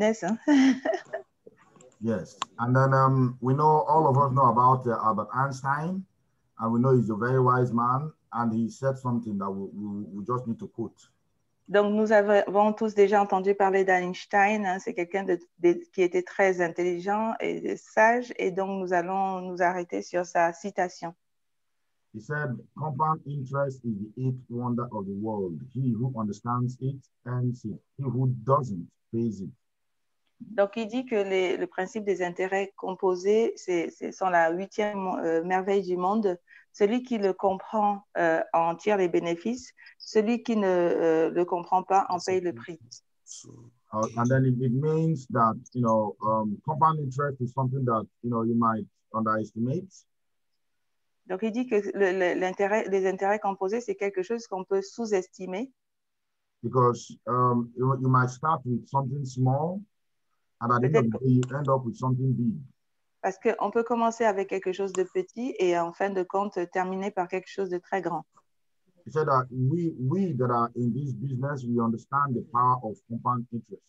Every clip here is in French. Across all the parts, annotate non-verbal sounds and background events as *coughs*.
hein. *laughs* Yes. And then um, we know, all of us know about uh, Albert Einstein, and we know he's a very wise man, and he said something that we, we, we just need to quote. Donc, nous avons tous déjà entendu parler d'Einstein. hein. C'est quelqu'un de- de- qui était très intelligent et sage. Et donc, nous allons nous arrêter sur sa citation. He said, Compound interest is the eighth wonder of the world. He who understands it earns it. He who doesn't pays it. Donc, il dit que les- le principe des intérêts composés, c'est sont la huitième euh, merveille du monde. Celui qui le comprend euh, en tire les bénéfices. Celui qui ne euh, le comprend pas en paye le prix. Uh, and then it, it means that, you know, um, compound interest is something that, you know, you might underestimate. Donc, il dit que le- le- l'intérêt, les intérêts composés, c'est quelque chose qu'on peut sous-estimer because um, you, you might start with something small, and at the end of the day, you end up with something big. parce qu'on peut commencer avec quelque chose de petit et en fin de compte terminer par quelque chose de très grand. He said that we, we that are in this business, we understand the power of compound interest.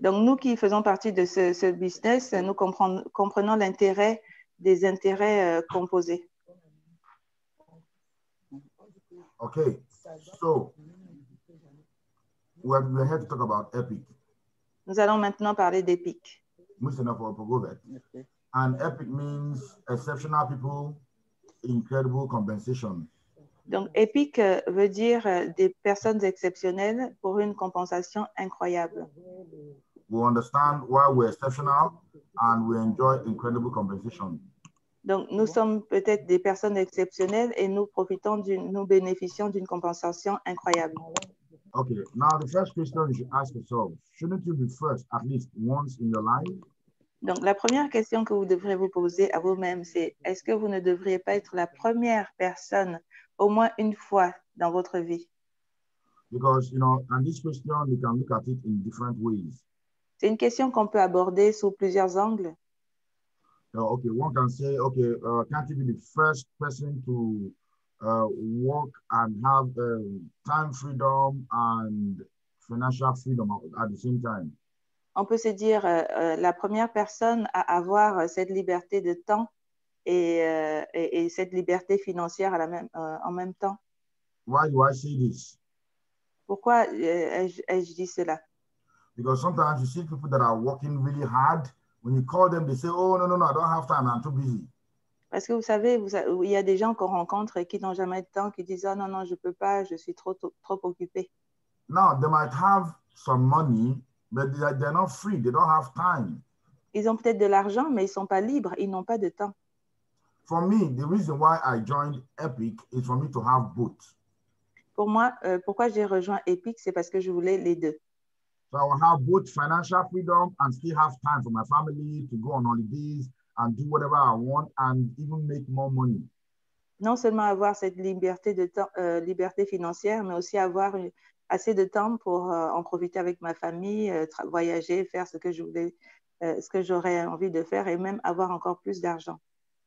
Donc, nous qui faisons partie de ce, ce business, nous comprenons, comprenons l'intérêt des intérêts euh, composés. Okay, so we're, we're here to talk about Epic, Nous allons maintenant parler d'EPIC. And Epic means exceptional people, incredible compensation. Donc, EPIC euh, veut dire euh, des personnes exceptionnelles pour une compensation incroyable. We understand why we're exceptional and we enjoy incredible compensation. Donc, nous sommes peut-être des personnes exceptionnelles et nous profitons d'une, nous bénéficions d'une compensation incroyable. Okay, now the first question you should ask yourself, shouldn't you be first at least once in your life? Donc, la première question que vous devrez vous poser à vous-même, c'est est-ce que vous ne devriez pas être la première personne au moins une fois dans votre vie? Because, you know, and this question, you can look at it in different ways. C'est une question qu'on peut aborder sous plusieurs angles. Uh, okay, one can say, okay, uh, can't you be the first person to uh, work and have um, time freedom and financial freedom at- the same time? On peut se dire euh, euh, la première personne à avoir cette liberté de temps et, euh, et- et cette liberté financière à la même, euh, en même temps. Why do I say this? Pourquoi euh, ai-je ai-je dit cela? Because sometimes you see people that are working really hard. When you call them, they say, oh, no, no, no, I don't have time. I'm too busy. Parce que vous savez, vous il y a des gens qu'on rencontre et qui n'ont jamais de temps, qui disent Oh non, non, je ne peux pas, je suis trop, trop, trop occupé. Now, they might have some money, but they're not free. They don't have time. Ils ont peut-être de l'argent, mais ils ne sont pas libres, ils n'ont pas de temps. For me, the reason why I joined Epic is for me to have both. Pour moi, euh, pourquoi j'ai rejoint Epic, c'est parce que je voulais les deux. So I will have both financial freedom and still have time for my family to go on holidays and do whatever I want and even make more money. Non seulement avoir cette liberté, de temps, euh, liberté financière, mais aussi avoir assez de temps pour euh, en profiter avec ma famille, euh, voyager, faire ce que je voulais, ce que j'aurais envie de faire et même avoir encore plus d'argent.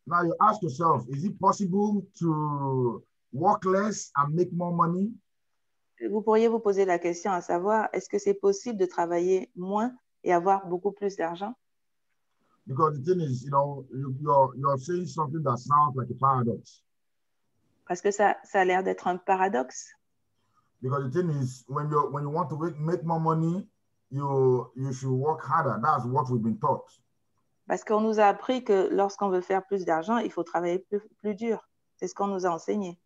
Now you ask yourself, is it possible to work less and make more money? Vous pourriez vous poser la question à savoir, est-ce que c'est possible de travailler moins et avoir beaucoup plus d'argent? Because the thing is, you know, you, you're, you're saying something that sounds like a paradox. Parce que ça, ça a l'air d'être un paradoxe. Because the thing is, when you when you want to make, make more money, you you should work harder. That's what we've been taught. Parce qu'on nous a appris que lorsqu'on veut faire plus d'argent, il faut travailler plus, plus dur. C'est ce qu'on nous a enseigné.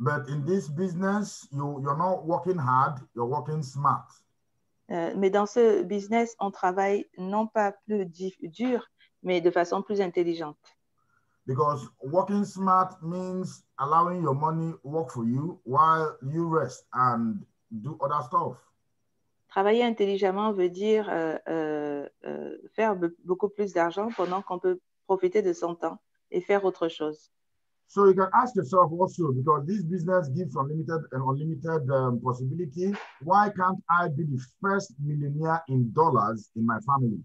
But in this business, you you're not working hard. You're working smart. Euh, mais dans ce business, on travaille non pas plus dur, mais de façon plus intelligente. Because working smart means allowing your money work for you while you rest and do other stuff. Travailler intelligemment veut dire euh, euh, euh, faire be- beaucoup plus d'argent pendant qu'on peut profiter de son temps et faire autre chose. So you can ask yourself also, because this business gives unlimited and unlimited um, possibility, why can't I be the first millionaire in dollars in my family?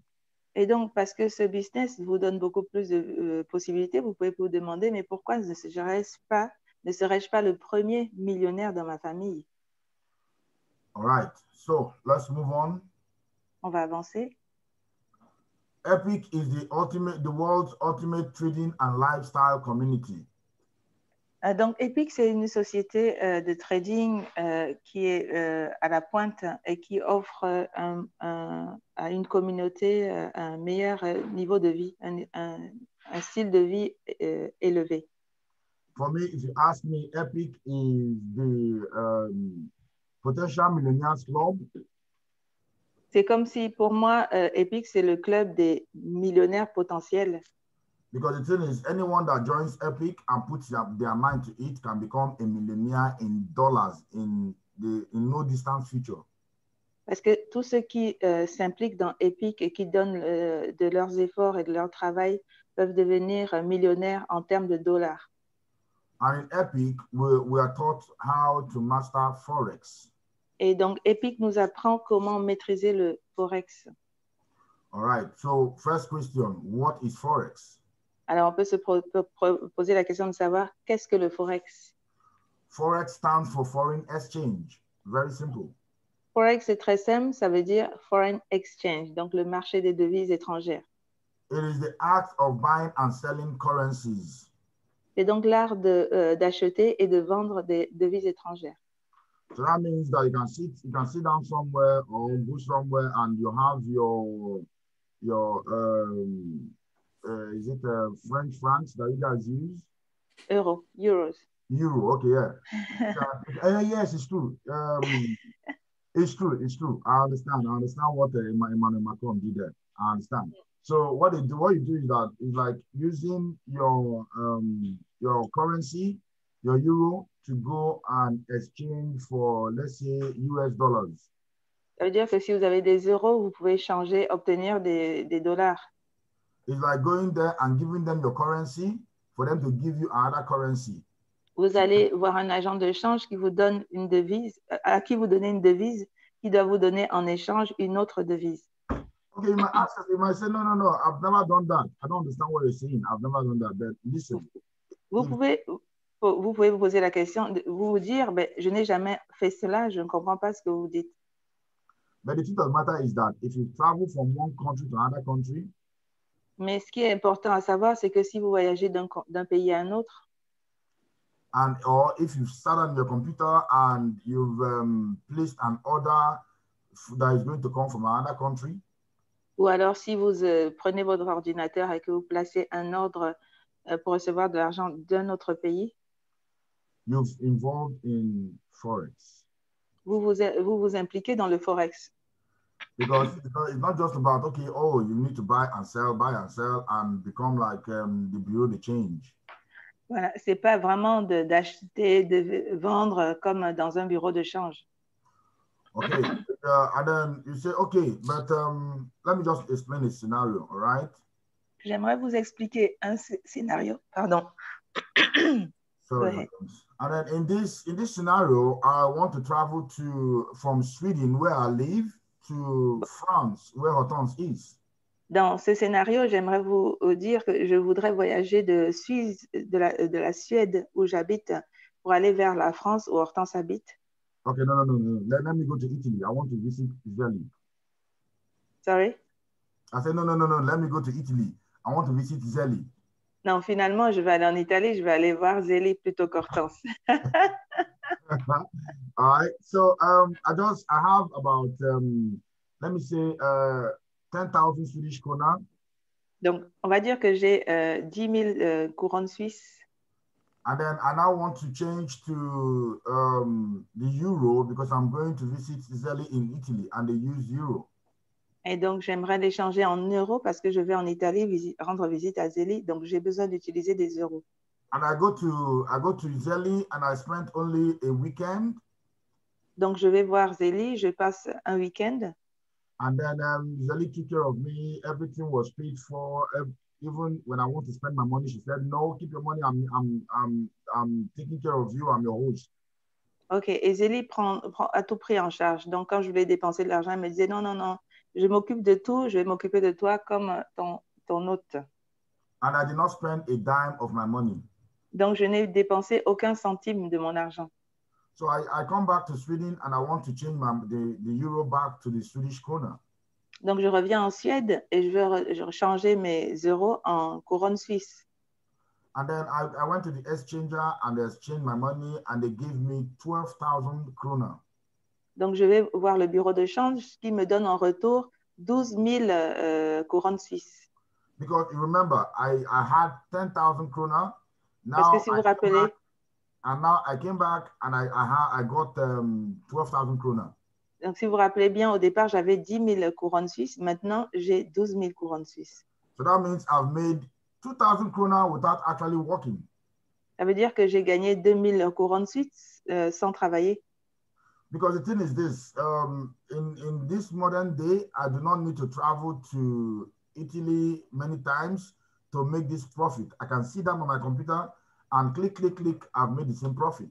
Et donc, parce que ce business vous donne beaucoup plus de euh, possibilités, vous pouvez vous demander, mais pourquoi ne serais-je pas, ne serais-je pas le premier millionnaire dans ma famille? All right, so let's move on. On va avancer. Epic is the ultimate, the world's ultimate trading and lifestyle community. Euh, donc, Epic, c'est une société euh, de trading euh, qui est euh, à la pointe et qui offre un- un- à une communauté un meilleur niveau de vie, un, style de vie élevé. For me, if you ask me, Epic is the um, potential millionaires club? C'est comme si pour moi, Epic, c'est le club des millionnaires potentiels. Because the thing is, anyone that joins Epic and puts their, their mind to it can become a millionaire in dollars in the in no distant future. Parce que tous ceux qui euh, s'impliquent dans Epic et qui donnent euh, de leurs efforts et de leur travail peuvent devenir euh, millionnaires en termes de dollars. And in Epic, we, we are taught how to master Forex. Et donc, Epic nous apprend comment maîtriser le Forex. All right. So first question, what is Forex? Alors, on peut se poser la question de savoir qu'est-ce que le Forex? Forex stands for foreign exchange. Very simple. Forex, c'est très simple, ça veut dire Foreign Exchange, donc le marché des devises étrangères. It is the act of buying and selling currencies. C'est donc l'art de, euh, d'acheter et de vendre des devises étrangères. So that means that you can sit, you can sit down somewhere or go somewhere and you have your your um uh, is it uh, French francs that you guys use? Euro, euros. Euro, okay, yeah. *laughs* Uh, yes, it's true. Um, it's true, it's true. I understand. I understand what uh, Emma- Emmanuel Macron did there. I understand. So what they do, what you do is that is like using your um your currency, your euro, to go and exchange for let's say US dollars. Ça veut dire que si vous avez des euros, vous pouvez changer, obtenir des, des dollars. It's like going there and giving them your currency for them to give you another currency. Vous allez voir un agent de change qui vous donne une devise, euh, à qui vous donnez une devise, qui doit vous donner en échange une autre devise. Okay, you might ask, you might say, no, no, no, I've never done that. I don't understand what you're saying. I've never done that. But listen, Vous Mm. pouvez, vous pouvez vous poser la question, vous dire, ben, je n'ai jamais fait cela, je ne comprends pas ce que vous dites. but the truth of the matter is that if you travel from one country to another country, Mais ce qui est important à savoir, c'est que si vous voyagez d'un pays à un autre, and or if you start on your computer and you've um, placed an order that is going to come from another country, ou alors si vous euh, prenez votre ordinateur et que vous placez un ordre euh, pour recevoir de l'argent d'un autre pays, you've involved in forex. vous vous, vous vous impliquez dans le Forex. Because it's not, it's not just about okay, oh, you need to buy and sell, buy and sell, and become like um, the bureau de change. Voilà, c'est pas vraiment de- d'acheter, de, vendre comme dans un bureau de change. Okay, *laughs* uh, and then you say, okay, but um, let me just explain the scenario, all right? J'aimerais vous expliquer un sc- scénario. Pardon. *coughs* Sorry. And then in this in this scenario, I want to travel to from Sweden where I live to France where Hortense is. Dans ce scénario, j'aimerais vous euh, dire que je voudrais voyager de, Suisse, de, la, de la Suède où j'habite pour aller vers la France où Hortense habite. Okay, no, no, no, no. Let, let me go to Italy. I want to visit Italy. Sorry? I said, no, no, no, no. Let me go to Italy. I want to visit Italy. Non, finalement, je vais aller en Italie, je vais aller voir Zélie plutôt qu'Hortense. *laughs* *laughs* All right. So um, I just I have about um, let me say uh, ten thousand Swedish krona, Donc, on va dire que j'ai euh, 10 000 euh, couronnes suisses. and then I now want to change to um, the euro because I'm going to visit Italy in Italy, and they use euro. Et donc, j'aimerais les changer en euros parce que je vais en Italie visi- rendre visite à Zélie. Donc, j'ai besoin d'utiliser des euros. And I go to I go to Italy, and I spent only a weekend, Donc, je vais voir Zélie, je passe un week-end. and then um, Italy took care of me. Everything was paid for. ev- Even when I want to spend my money, she said, "No, keep your money. I'm I'm I'm I'm taking care of you. I'm your host." OK. Et Zélie prend, prend à tout prix en charge. Donc, quand je voulais dépenser de l'argent, elle me disait non, non, non, je m'occupe de tout, je vais m'occuper de toi comme ton, ton hôte. and I did not spend a dime of my money. Donc, je n'ai dépensé aucun centime de mon argent. So I, I come back to Sweden and I want to change my the, the euro back to the Swedish krona. Donc, je reviens en Suède et je veux re- je veux changer mes euros en couronne suisse. And then I, I went to the exchanger and they exchanged my money and they gave me 12,000 kroner. Donc, je vais voir le bureau de change qui me donne en retour 12 000 euh, couronnes suisses. Because you remember, I, I had 10,000 kroner. Now Parce que si vous I vous came rappelez, back, and now I came back and I, I, ha- I got um, 12,000 kroner. donc si vous vous rappelez bien, au départ, j'avais 10 000 couronnes suisses. Maintenant, j'ai 12 000 couronnes suisses. So that means I've made 2,000 kroner without actually working. Ça veut dire que j'ai gagné 2 000 couronnes suisses euh, sans travailler. Because the thing is this, um, in, in this modern day, I do not need to travel to Italy many times to make this profit. I can sit down on my computer and click, click, click, I've made the same profit.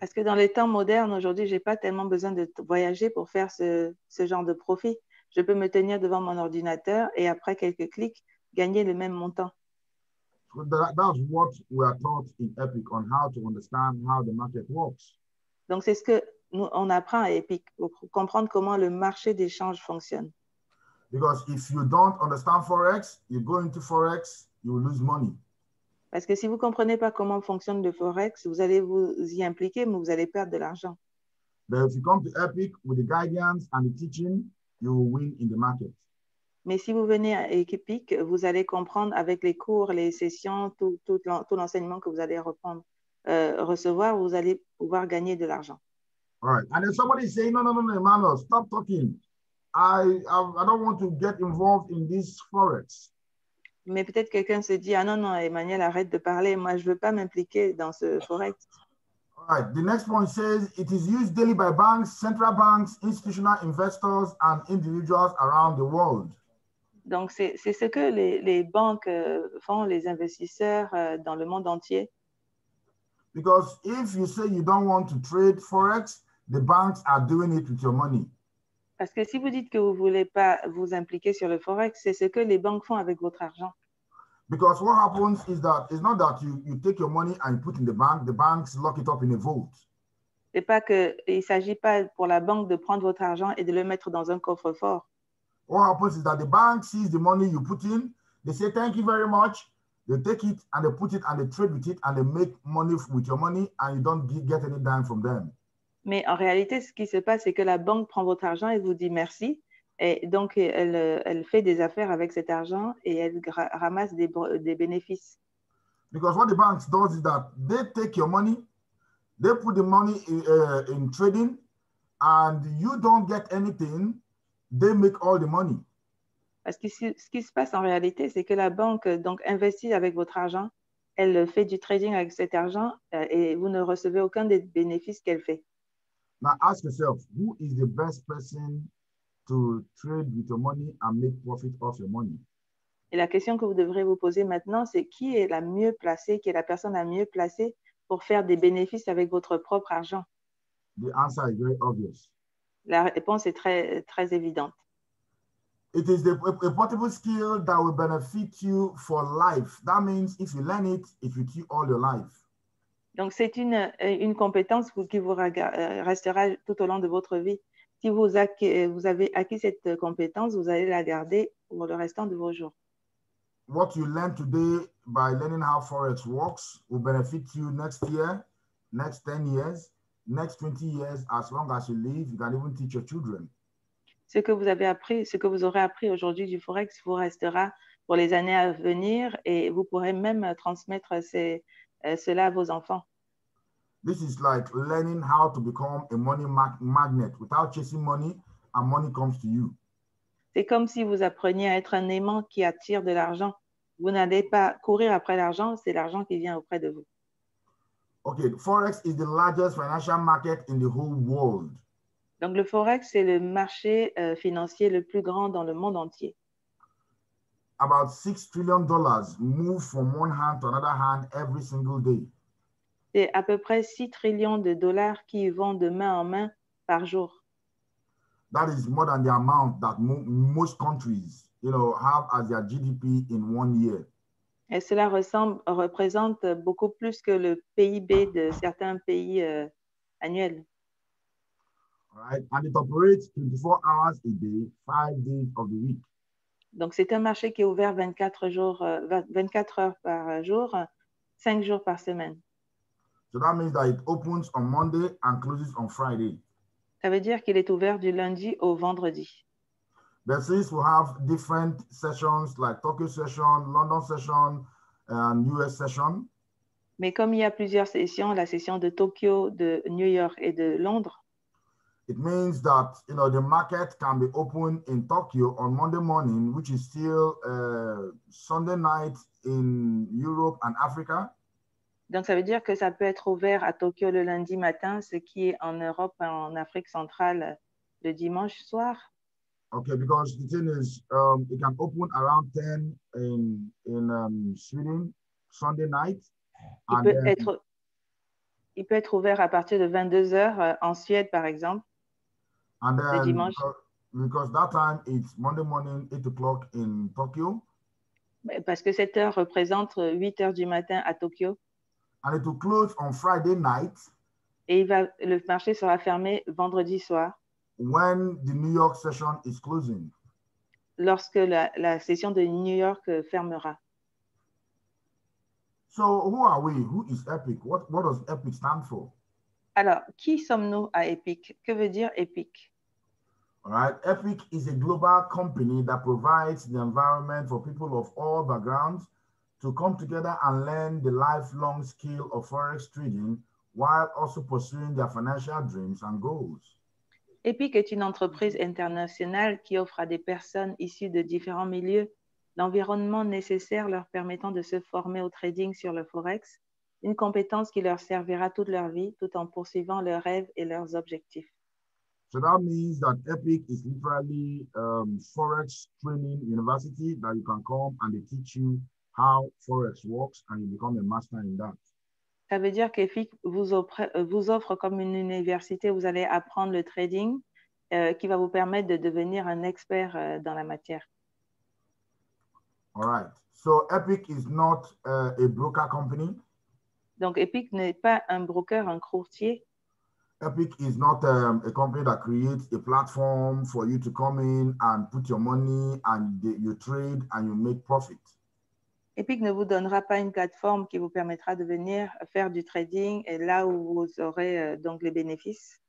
Parce que dans les temps modernes, aujourd'hui, je n'ai pas tellement besoin de voyager pour faire ce, ce genre de profit. Je peux me tenir devant mon ordinateur et après quelques clics, gagner le même montant. So that, that's what we are taught in Epic on how to understand how the market works. Donc, c'est ce que nous, on apprend à Epic pour comprendre comment le marché d'échange fonctionne. Because if you don't understand Forex, you go into Forex, you will lose money. Parce que si vous ne comprenez pas comment fonctionne le Forex, vous allez vous y impliquer, mais vous allez perdre de l'argent. But if you come to Epic with the guidance and the teaching, you will win in the market. Mais si vous venez à Epic, vous allez comprendre avec les cours, les sessions, tout, tout l'enseignement que vous allez reprendre, euh, recevoir, vous allez pouvoir gagner de l'argent. All right. And then somebody is saying, no, no, no, no, Emmanuel, stop talking. I, I, don't want to get involved in this Forex. Mais peut-être quelqu'un se dit, ah non, non, Emmanuel, arrête de parler, moi, je ne veux pas m'impliquer dans ce Forex. All right. The next point says it is used daily by banks, central banks, institutional investors, and individuals around the world. Donc, c'est c'est ce que les, les banques euh, font, les investisseurs euh, dans le monde entier. Because if you say you don't want to trade Forex, the banks are doing it with your money. Parce que si vous dites que vous ne voulez pas vous impliquer sur le Forex, c'est ce que les banques font avec votre argent. Because what happens is that it's not that you, you take your money and you put in the bank, the banks lock it up in a vault. C'est pas que il s'agit pas pour la banque de prendre votre argent et de le mettre dans un coffre-fort. What happens is that the bank sees the money you put in, they say, Thank you very much. They take it and they put it and they trade with it and they make money with your money and you don't ge- get any dime from them. Mais en réalité, ce qui se passe, c'est que la banque prend votre argent et vous dit merci. Et donc, elle, elle fait des affaires avec cet argent et elle ramasse des, bénéfices. Because what the banks does is that they take your money, they put the money in, uh, in trading, and you don't get anything. They make all the money. Parce que ce qui se passe en réalité, c'est que la banque donc investit avec votre argent, elle fait du trading avec cet argent euh, et vous ne recevez aucun des bénéfices qu'elle fait. Now ask yourself, who is the best person to trade with your money and make profit off your money? Et la question que vous devrez vous poser maintenant, c'est qui est la mieux placée, qui est la personne la mieux placée pour faire des bénéfices avec votre propre argent? The answer is very obvious. La réponse est très, très évidente. It is the, a, portable skill that will benefit you for life. That means if you learn it, it will you all your life. Donc, c'est une, euh, une compétence qui vous euh, restera tout au long de votre vie. Si vous, acqui- vous avez acquis cette compétence, vous allez la garder pour le restant de vos jours. What you learn today by learning how Forex works will benefit you next year, next 10 years, next 20 years, as long as you live. You can even teach your children. Ce que vous avez appris, ce que vous aurez appris aujourd'hui du Forex vous restera pour les années à venir et vous pourrez même euh, transmettre ces- euh, cela à vos enfants. This is like learning how to become a money mag- magnet without chasing money, and money comes to you. C'est comme si vous appreniez à être un aimant qui attire de l'argent. Vous n'allez pas courir après l'argent, c'est l'argent qui vient auprès de vous. Okay, Forex is the largest financial market in the whole world. Donc le Forex, c'est le marché euh, financier le plus grand dans le monde entier. About $6 trillion move from one hand to another hand every single day. C'est à peu près 6 trillions de dollars qui vont de main en main par jour. That is more than the amount that mo- most countries, you know, have as their GDP in one year. Et cela ressemble, représente beaucoup plus que le PIB de certains pays euh, annuels. All right? And it operates 24 hours a day, five days of the week. Donc, c'est un marché qui est ouvert 24, jours, euh, 20 24 heures par jour, 5 jours par semaine. So that means that it opens on Monday and closes on Friday. Ça veut dire qu'il est ouvert du lundi au vendredi. But since we have different sessions like Tokyo session, London session, and US session, Mais comme il y a plusieurs sessions, la session de Tokyo, de New York et de Londres, it means that you know the market can be open in Tokyo on Monday morning, which is still uh, Sunday night in Europe and Africa. donc ça veut dire que ça peut être ouvert à Tokyo le lundi matin, ce qui est en Europe et en Afrique centrale le dimanche soir. Okay, because the thing is, um, it can open around 10 in in um, Sweden Sunday night, Il peut, then, être, il peut être ouvert à partir de 22 heures euh, en Suède, par exemple. And then dimanche. because, because that time it's Monday morning, 8 o'clock in Tokyo, Parce que cette heure représente 8 heures du matin à Tokyo. and it will close on Friday night Et il va, le marché sera fermé vendredi soir, when the New York session is closing. lorsque la, la session de New York euh, fermera. So who are we? Who is Epic? What what does Epic stand for? Alors, qui sommes-nous à Epic? Que veut dire Epic? All right. Epic is a global company that provides the environment for people of all backgrounds to come together and learn the lifelong skill of forex trading while also pursuing their financial dreams and goals. Epic est une entreprise internationale qui offre à des personnes issues de différents milieux l'environnement nécessaire leur permettant de se former au trading sur le Forex, une compétence qui leur servira toute leur vie tout en poursuivant leurs rêves et leurs objectifs. So that means that Epic is literally um, forex training university that you can come and they teach you how forex works and you become a master in that. Ça veut dire qu'EFIC vous offre, vous offre comme une université où vous allez apprendre le trading euh, qui va vous permettre de devenir un expert euh, dans la matière. All right. So Epic is not uh, a broker company. Donc, EPIC n'est pas un broker, un courtier. Epic is not um, a company that creates a platform for you to come in and put your money and you trade and you make profit. EPIC ne vous donnera pas une plateforme qui vous permettra de venir faire du trading et là où vous aurez euh, donc les bénéfices.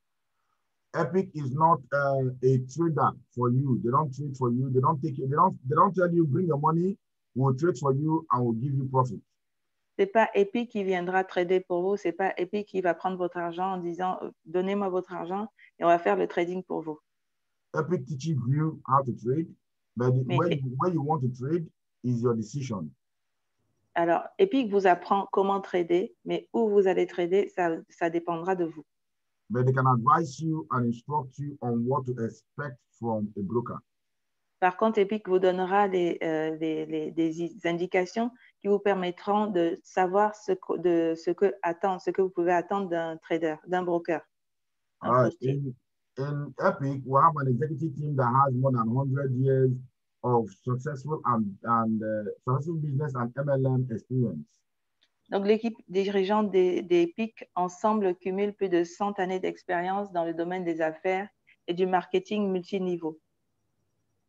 Epic is not uh, a trader for you. They don't trade for you. They don't take it. They don't. They don't tell you bring your money. We'll trade for you and we'll give you profit. C'est pas Epic qui viendra trader pour vous, c'est pas Epic qui va prendre votre argent en disant euh, donnez-moi votre argent et on va faire le trading pour vous. Epic teaches you how to trade, but Mais- where, you, where you want to trade is your decision. Alors, Epic vous apprend comment trader, mais où vous allez trader, ça, ça dépendra de vous. But they can advise you and instruct you on what to expect from a broker. Par contre, Epic vous donnera euh, les- les- des i- indications qui vous permettront de savoir ce que, de, ce que, attendre, ce que vous pouvez attendre d'un trader, d'un broker. All right. In, in Epic, we have an executive team that has more than 100 years of successful and, and uh, successful business and MLM experience. Donc, l'équipe dirigeante des, des Epic ensemble cumule plus de 100 années d'expérience dans le domaine des affaires et du marketing multiniveau.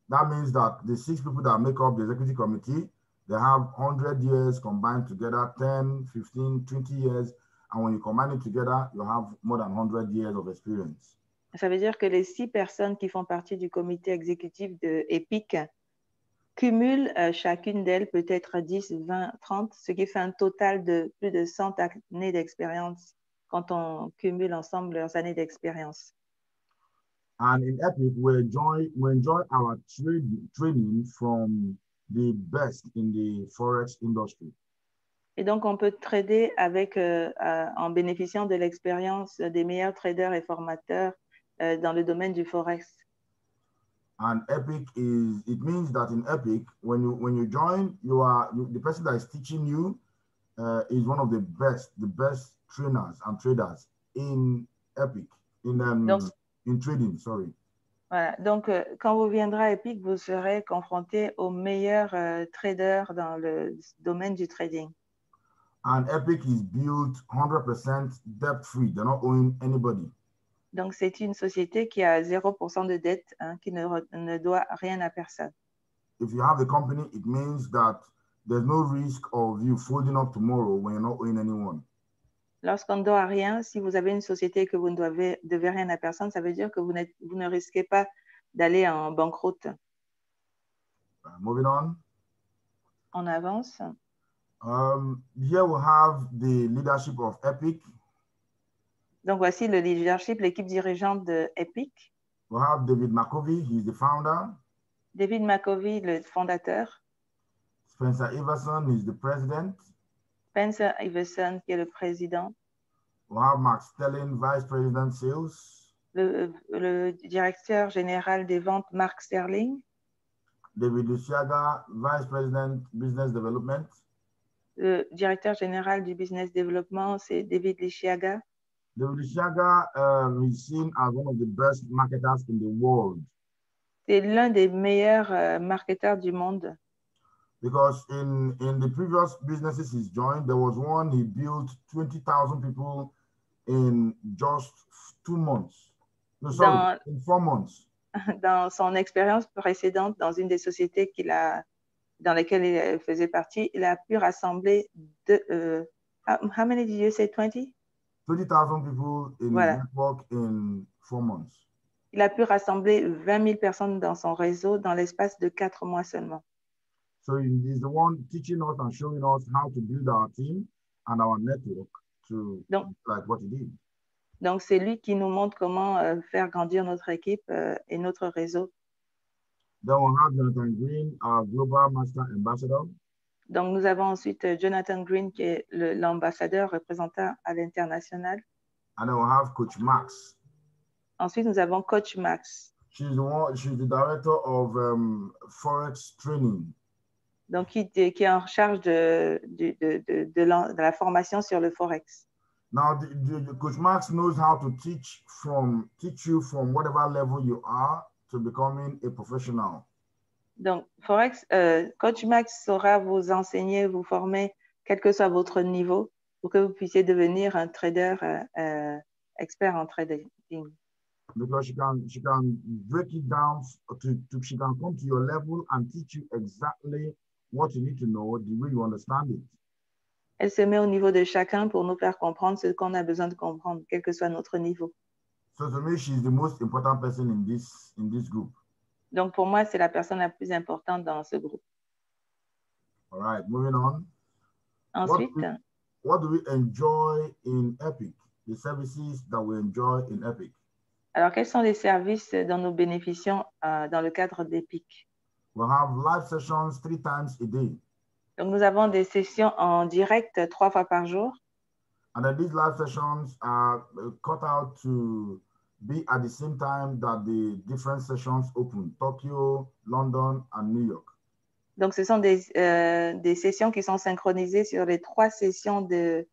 That means that the six people that make up the executive committee, they have 100 years combined together, 10, 15, 20 years. And when you combine it together, you have more than 100 years of experience. Ça veut dire que les six personnes qui font partie du comité exécutif de EPIC cumulent euh, chacune d'elles peut-être 10, 20, 30, ce qui fait un total de plus de 100 années d'expérience quand on cumule ensemble leurs années d'expérience. And in Epic, we enjoy, we enjoy our trade, training from the best in the Forex industry. Et donc, on peut trader avec, euh, euh, en bénéficiant de l'expérience des meilleurs traders et formateurs euh, dans le domaine du Forex. And Epic is, it means that in Epic, when you when you join, you are you, the person that is teaching you uh, is one of the best, the best trainers and traders in Epic, in um, Donc- in trading, sorry. Voilà. Donc, euh, quand vous viendrez à Epic, vous serez confronté aux meilleurs euh, traders dans le domaine du trading. And Epic is built 100% debt free. They're not owing anybody. Donc, c'est une société qui a 0% de dette, hein, qui ne, ne doit rien à personne. If you have a company, it means that there's no risk of you folding up tomorrow when you're not owing anyone. Lorsqu'on ne doit rien, si vous avez une société et que vous ne devez, devez rien à personne, ça veut dire que vous, vous ne risquez pas d'aller en banqueroute. Uh, moving on. On avance. Um, here we have the leadership of Epic. Donc, voici le leadership, l'équipe dirigeante de Epic. We have David McCovey, he's the founder. David McCovey, le fondateur. Spencer Iverson is the president. Spencer Iverson, qui est le président. Have Mark Stelling, vice president sales. Le, le directeur général des ventes, Mark Sterling. David Luciaga, vice president business development. Le directeur général du business développement, c'est David Lishiaga. David Luciaga is seen as one of the best marketers in the world C'est l'un des meilleurs euh, marketeurs du monde. Because in, in the previous businesses he's joined, there was one he built 20,000 people in just two months. No, sorry, in four months. *laughs* Dans son expérience précédente, dans une des sociétés qu'il a, dans lesquelles il faisait partie, il a pu rassembler de, euh, how, how many did you say 20? 20,000 people in Voilà. his network in four months. Il a pu rassembler 20 000 personnes dans son réseau dans l'espace de quatre mois seulement. So he's the one teaching us and showing us how to build our team and our network to Donc- like what he did. Donc, c'est lui qui nous montre comment euh, faire grandir notre équipe euh, et notre réseau. Then we have Jonathan Green, our global master ambassador. Donc, nous avons ensuite euh, Jonathan Green, qui est l'ambassadeur représentant à l'international. And then we have Coach Max. Ensuite, nous avons Coach Max, She's the one, she's the director of um, Forex training. Donc qui, qui est en charge de, de, de, de- l'en- de la formation sur le Forex. Now, the, the, the Coach Max knows how to teach from teach you from whatever level you are to becoming a professional. Donc, Forex, euh, Coach Max saura vous enseigner, vous former, quel que soit votre niveau, pour que vous puissiez devenir un trader euh, euh, expert en trading. because she can she can break it down to, to she can come to your level and teach you exactly what you need to know the way you understand it. Elle se met au niveau de chacun pour nous faire comprendre ce qu'on a besoin de comprendre, quel que soit notre niveau. So to me, she's the most important person in this in this group. Donc, pour moi, c'est la personne la plus importante dans ce groupe. All right, moving on. Ensuite, What- What do we enjoy in Epic? The services that we enjoy in Epic. alors, quels sont les services dont nous bénéficions euh, dans le cadre d'EPIC? We have live sessions three times a day. Donc, nous avons des sessions en direct trois fois par jour. And then these live sessions are uh, cut out to be at the same time that the different sessions open, Tokyo, London, and New York. Donc, ce sont des, euh, des sessions qui sont synchronisées sur les trois sessions de,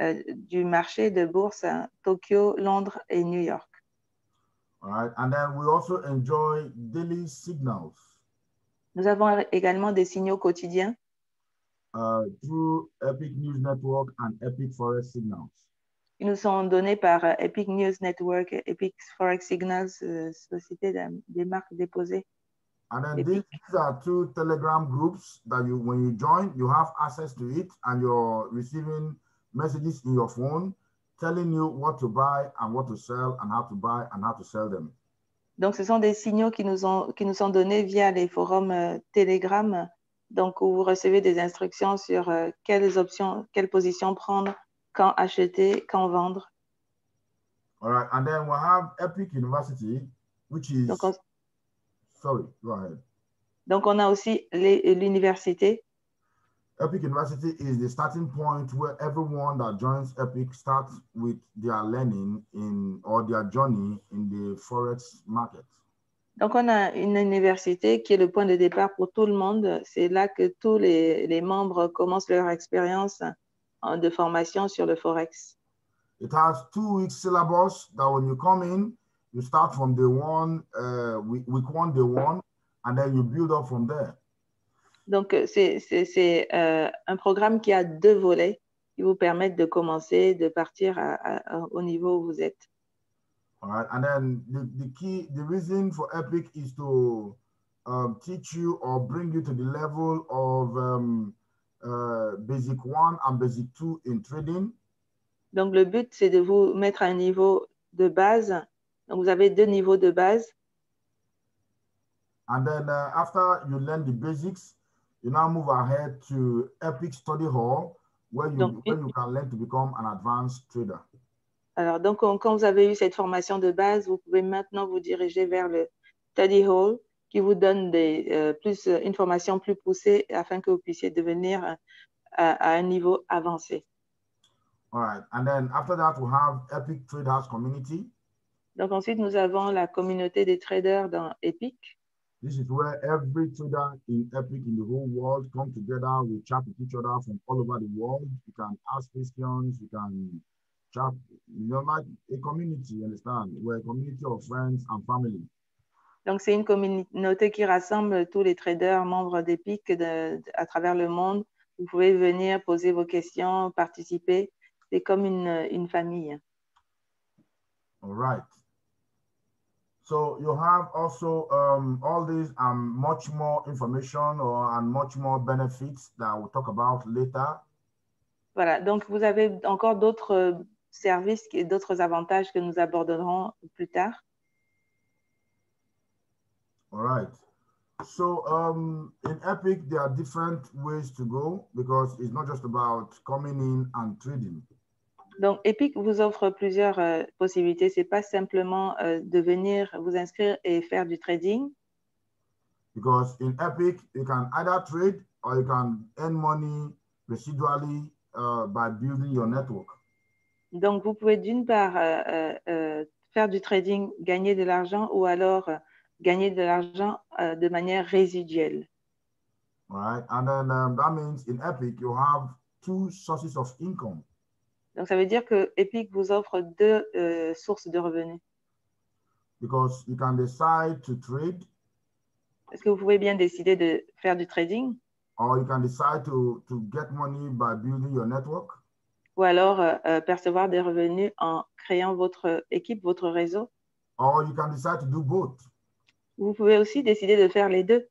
euh, du marché de bourse, à Tokyo, Londres et New York. All right? And then we also enjoy daily signals Nous avons également des signaux quotidiens uh, through Epic News Network and Epic Forest Signals. qui nous sont donnés par euh, Epic News Network, Epic Forex Signals, euh, société de- des marques déposées. And then these, these are two Telegram groups that you, when you join, you have access to it and you're receiving messages in your phone telling you what to buy and what to sell and how to buy and how to sell them. Donc, ce sont des signaux qui nous, ont, qui nous sont donnés via les forums euh, Telegram, donc où vous recevez des instructions sur euh, quelles options, quelles positions prendre, quand acheter, quand vendre. All right. And then we have Epic University, which is, Donc, on, sorry, go ahead. donc, on a aussi l'université. Epic University is the starting point where everyone that joins Epic starts with their learning in or their journey in the forex market. Donc, on a une université qui est le point de départ pour tout le monde. C'est là que tous les, les membres commencent leur expérience de formation sur le Forex. It has two week syllabus that when you come in, you start from day one, uh, week, week one, day one, and then you build up from there. Donc, euh, c'est euh, un programme qui a deux volets qui vous permettent de commencer, de partir à- à- au niveau où vous êtes. All right, and then the, the key, the reason for Epic is to um, teach you or bring you to the level of um, uh, basic one and basic two in trading. Donc, le but, c'est de vous mettre à un niveau de base. Donc, vous avez deux niveaux de base. And then uh, after you learn the basics, you now move ahead to Epic Study Hall, where you, Donc, where you can learn to become an advanced trader. Alors, donc, quand vous avez eu cette formation de base, vous pouvez maintenant vous diriger vers le Study Hall qui vous donne des, euh, plus, euh, une formation plus poussée afin que vous puissiez devenir euh, à, à un niveau avancé. All right, and then after that, we have Epic Traders Community. Donc, ensuite, nous avons la communauté des traders dans Epic. This is where every trader in Epic in the whole world come together. We chat with each other from all over the world. You can ask questions. You can chat. You know, like a community. You understand? We're a community of friends and family. Donc, c'est une communauté qui rassemble tous les traders membres d'Epic de- de- à travers le monde. Vous pouvez venir poser vos questions, participer. C'est comme une, une famille. All right. So you have also um, all these and much more information or and much more benefits that we'll talk about later. Voilà, donc vous avez encore d'autres euh, services et d'autres avantages que nous aborderons plus tard. All right. So um, in Epic, there are different ways to go because it's not just about coming in and trading. Donc, Epic vous offre plusieurs euh, possibilités. C'est pas simplement euh, de venir vous inscrire et faire du trading, Because in Epic, you can either trade or you can earn money residually uh, by building your network. Donc, vous pouvez d'une part euh, faire du trading, gagner de l'argent ou alors gagner de l'argent de manière résiduelle. All right? And then um, that means in Epic, you have two sources of income. Donc, ça veut dire que Epic vous offre deux euh, sources de revenus. because you can decide to trade Est-ce que vous pouvez bien décider de faire du trading? Or you can decide to, to get money by building your network ou alors euh, euh, percevoir des revenus en créant votre équipe, votre réseau? or you can decide to do both. Vous pouvez aussi décider de faire les deux.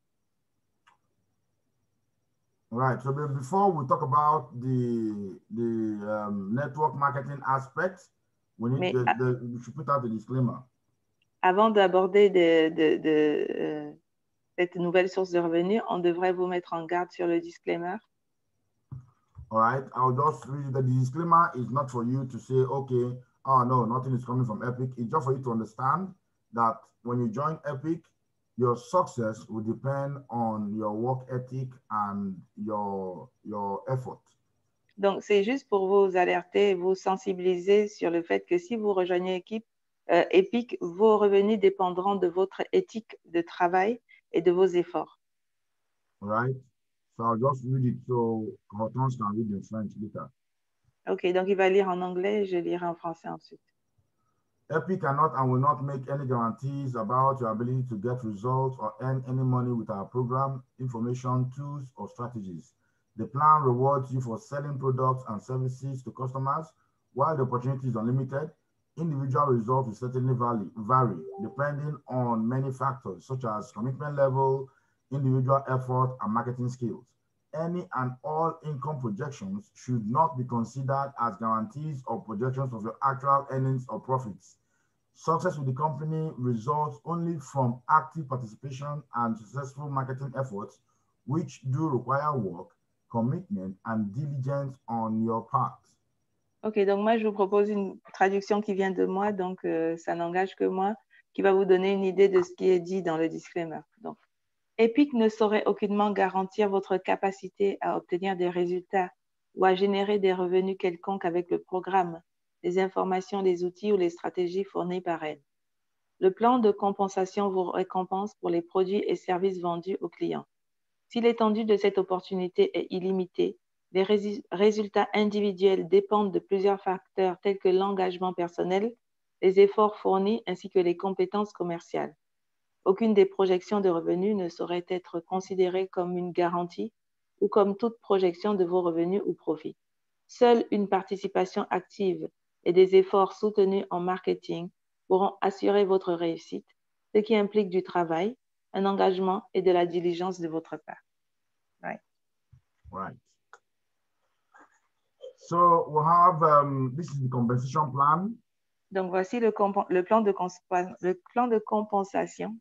All right. So before we talk about the the um, network marketing aspect, we need Mais- the, the, we should put out the disclaimer. Avant d'aborder de, de- de, euh, cette nouvelle source de revenus, on devrait vous mettre en garde sur le disclaimer. All right. I'll just read the disclaimer is not for you to say, okay, oh no, nothing is coming from Epic. It's just for you to understand that when you join Epic, your success will depend on your work ethic and your your effort. Donc, c'est juste pour vous alerter, vous sensibiliser sur le fait que si vous rejoignez l'équipe euh, Epic, vos revenus dépendront de votre éthique de travail et de vos efforts. Right? So I'll just read it so Hortense can read in French later. OK, donc il va lire en anglais, je lirai en français ensuite. Epic cannot and will not make any guarantees about your ability to get results or earn any money with our program, information, tools, or strategies. The plan rewards you for selling products and services to customers. While the opportunity is unlimited, individual results will certainly vary depending on many factors such as commitment level, individual effort, and marketing skills. Any and all income projections should not be considered as guarantees or projections of your actual earnings or profits. Success with the company results only from active participation and successful marketing efforts, which do require work, commitment, and diligence on your part. OK, donc moi, je vous propose une traduction qui vient de moi, donc euh, ça n'engage que moi, qui va vous donner une idée de ce qui est dit dans le disclaimer. Donc, Epic ne saurait aucunement garantir votre capacité à obtenir des résultats ou à générer des revenus quelconques avec le programme, les informations, les outils ou les stratégies fournies par elle. Le plan de compensation vous récompense pour les produits et services vendus aux clients. Si l'étendue de cette opportunité est illimitée, les résultats individuels dépendent de plusieurs facteurs tels que l'engagement personnel, les efforts fournis ainsi que les compétences commerciales. Aucune des projections de revenus ne saurait être considérée comme une garantie ou comme toute projection de vos revenus ou profits. Seule une participation active et des efforts soutenus en marketing, pourront assurer votre réussite, ce qui implique du travail, un engagement et de la diligence de votre part. Right. Right. So we have, um, this is the compensation plan. Donc, voici le, compen- le plan, de compa- le plan de compensation.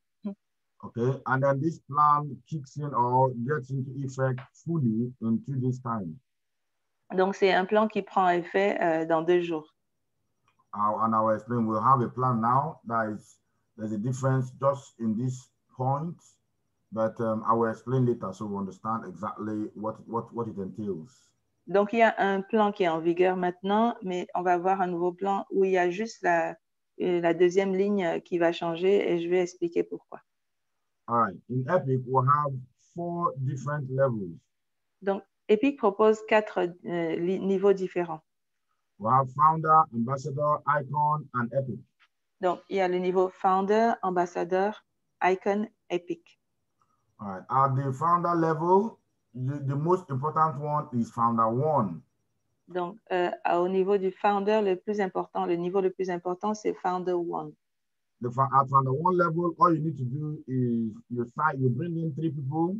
Okay, and then this plan kicks in or gets into effect fully in two days' time. Donc, c'est un plan qui prend effet euh, dans deux jours. Uh, and I will explain. We'll have a plan now. That is, there's a difference just in this point, but um, I will explain later so we understand exactly what what what it entails. Donc, il y a un plan qui est en vigueur maintenant, mais on va avoir un nouveau plan où il y a juste la, euh, la deuxième ligne qui va changer et je vais expliquer pourquoi. All right. In Epic, we'll have four different levels. Donc, Epic propose quatre euh, niveaux différents. We have founder, ambassador, icon, and epic. Donc, il y a le niveau founder, ambassadeur, icon, Epic. All right. At the founder level, the, the most important one is founder one. Donc, euh, au niveau du founder, le plus important, le niveau le plus important, c'est founder one. The at founder one level, all you need to do is you sign, you bring in three people,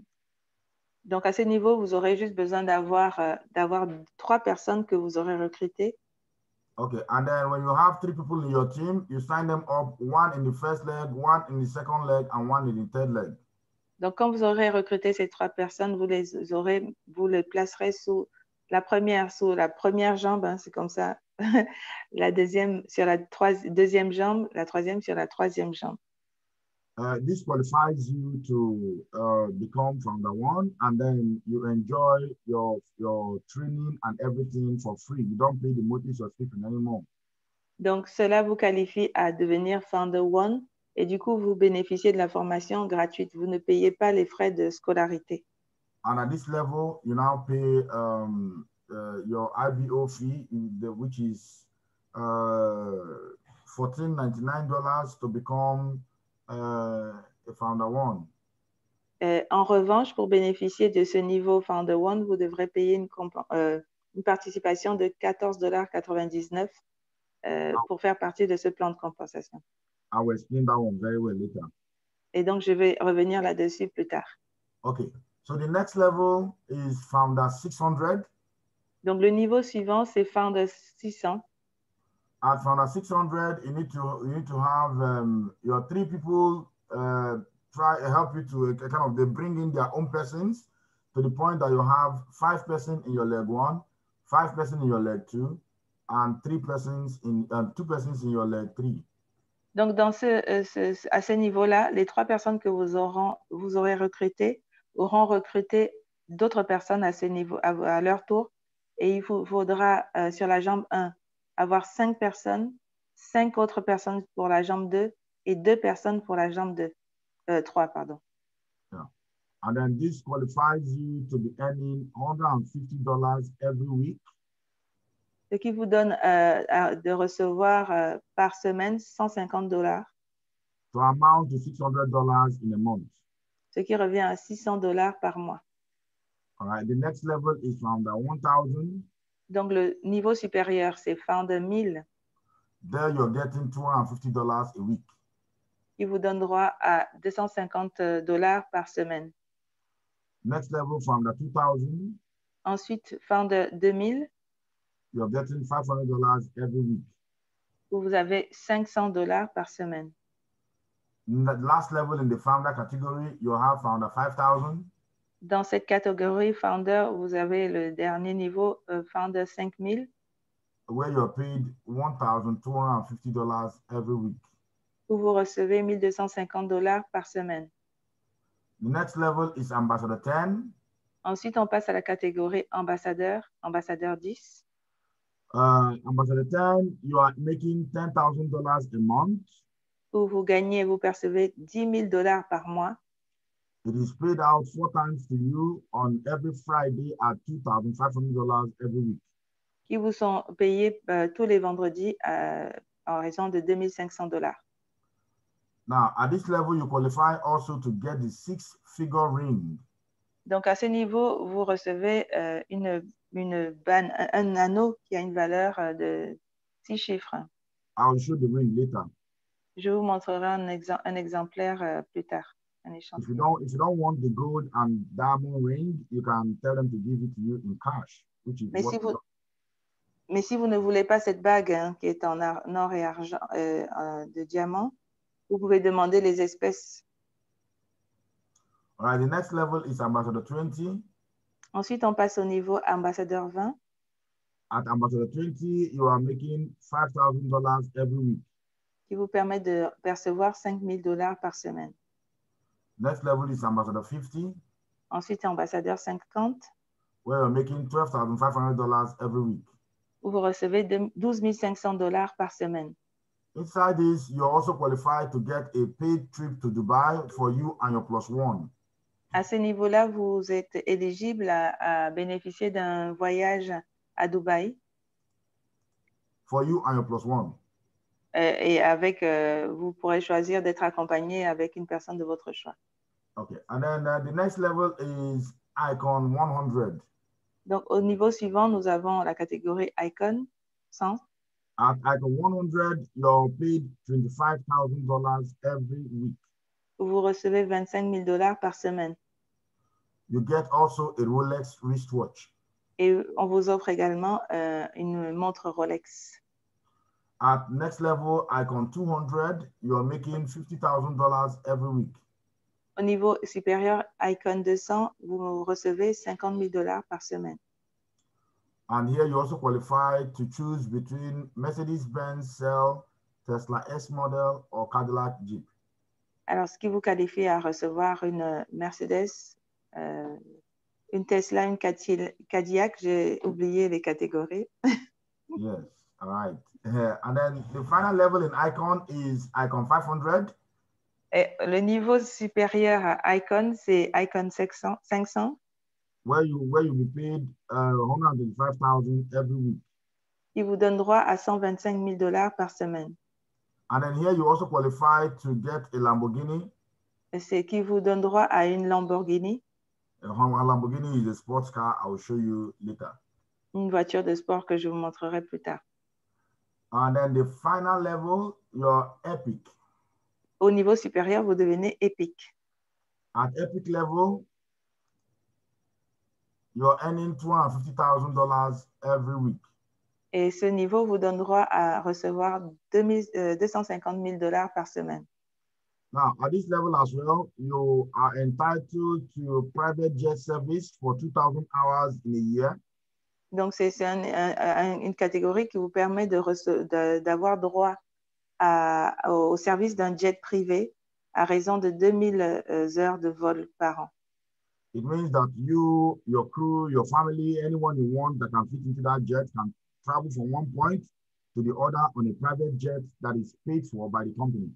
Donc, à ce niveau, vous aurez juste besoin d'avoir euh, d'avoir trois personnes que vous aurez recrutées. Okay, and then when you have three people in your team, you sign them up, one in the first leg, one in the second leg, and one in the third leg. Donc, quand vous aurez recruté ces trois personnes, vous les aurez, vous les placerez sous la première, sous la première jambe, hein, c'est comme ça. *laughs* la deuxième sur la troisi- deuxième jambe, la troisième sur la troisième jambe. Uh, this qualifies you to uh, become founder one, and then you enjoy your your training and everything for free. You don't pay the monthly subscription anymore. Donc, cela vous qualifie à devenir founder one et du coup, vous bénéficiez de la formation gratuite. Vous ne payez pas les frais de scolarité. And at this level, you now pay um, uh, your IBO fee, in the, which is uh, $14.99 to become uh, a founder one. En revanche, pour bénéficier de ce niveau Founder One, vous devrez payer une, euh, une participation de 14,99 euh, pour faire partie de ce plan de compensation. I will explain that one very well later. Et donc, je vais revenir là-dessus plus tard. Okay, so the next level is founder 600. Donc, le niveau suivant, c'est Founder 600. At founder 600, you need to you need to have um, your three people uh, try help you to uh, kind of they bring in their own persons to the point that you have five person in your leg one, five person in your leg two, and three persons in um, two persons in your leg three. Donc, dans ce, euh, ce- ce- à ce niveau-là, les trois personnes que vous, auront, vous aurez recrutées auront recruté d'autres personnes à, ce niveau, à, à leur tour. Et il vous faudra, euh, sur la jambe 1, avoir cinq personnes, cinq autres personnes pour la jambe 2 et deux personnes pour la jambe 2, euh, 3. Pardon. And then this qualifies you to be earning $150 every week. Ce qui vous donne euh, à- de recevoir euh, par semaine 150 dollars, to amount to $600 in a month. ce qui revient à 600 dollars par mois. All right. The next level is from the 1000. Donc, le niveau supérieur, c'est Founder 1000. There you're getting $250 a week. qui vous donne droit à 250 dollars par semaine. Next level from the 2000, Ensuite, fin de 2000, you're getting $500 every week. vous avez 500 dollars par semaine. In the last level in the founder category, you have founder 5000. Dans cette catégorie Founder, vous avez le dernier niveau euh, Founder 5000, where you're paid $1,250 every week. où vous recevez 1250 dollars par semaine. The next level is Ambassador 10. Ensuite, on passe à la catégorie ambassadeur, ambassadeur 10. Uh, Ambassador 10, you are making $10,000 a month. où vous gagnez, vous percevez 10 000 dollars par mois. It is paid out four times to you on every Friday at $2,500 every week. qui vous sont payés euh, tous les vendredis euh, en raison de 2500 dollars. Now, at this level, you qualify also to get the six figure ring. Donc, à ce niveau, vous recevez euh, une, une ban- un, un anneau qui a une valeur euh, de six chiffres. I'll show the ring later. Je vous montrerai un, exem- un exemplaire euh, plus tard. If you don't, if you don't want the gold and diamond ring, you can tell them to give it to you in cash, which is Mais what si vous, mais si vous ne voulez pas cette bague hein, qui est en or et argent euh, euh, de diamant, vous pouvez demander les espèces. All right, the next level is Ambassador 20. Ensuite, on passe au niveau ambassadeur 20. At Ambassador 20, you are making $5,000 every week. qui vous permet de percevoir 5 000 dollars par semaine. Next level is Ambassador 50, Ensuite, ambassadeur 50, where you're making $12,500 every week. où vous recevez de- 12 500 dollars par semaine. Inside this, you're also qualified to get a paid trip to Dubai for you and your plus one. À ce niveau-là, vous êtes éligible à, à bénéficier d'un voyage à Dubaï For you and your plus one. euh, et avec, euh, vous pourrez choisir d'être accompagné avec une personne de votre choix. Okay. And then uh, the next level is Icon 100. Donc, au niveau suivant, nous avons la catégorie Icon 100. At Icon 100, you're paid $25,000 every week. vous recevez 25 000 dollars par semaine. You get also a Rolex wristwatch. Et on vous offre également euh, une montre Rolex. At next level, Icon 200, you're making $50,000 every week. Au niveau supérieur, Icon 200, vous recevez 50 000 dollars par semaine. And here you also qualify to choose between Mercedes-Benz Cell, Tesla S model, or Cadillac Jeep. Alors, ce qui vous qualifie à recevoir une Mercedes, euh, une Tesla, une Cadi- Cadillac, j'ai oublié les catégories. *laughs* Yes, all right. Uh, *laughs* and then the final level in Icon is Icon 500. Et le niveau supérieur à Icon, c'est Icon 500, 500 where you where you'll be paid uh, 125,000 every week. qui vous donne droit à 125 000 dollars par semaine. And then here you also qualify to get a Lamborghini. Et C'est qui vous donne droit à une Lamborghini, a Lamborghini is a sports car. I will show you later. une voiture de sport que je vous montrerai plus tard. And then the final level, your Epic. Au niveau supérieur, vous devenez épique. At Epic level, you're earning $250,000 every week. Et ce niveau vous donne droit à recevoir 2000 euh, 250 000 dollars par semaine. Now, at this level as well, you are entitled to private jet service for 2,000 hours in a year. Donc, c'est un- un- un- une catégorie qui vous permet de rece- de- d'avoir droit à- au service d'un jet privé à raison de 2000 euh, heures de vol par an. It means that you, your crew, your family, anyone you want that can fit into that jet can travel from one point to the other on a private jet that is paid for by the company.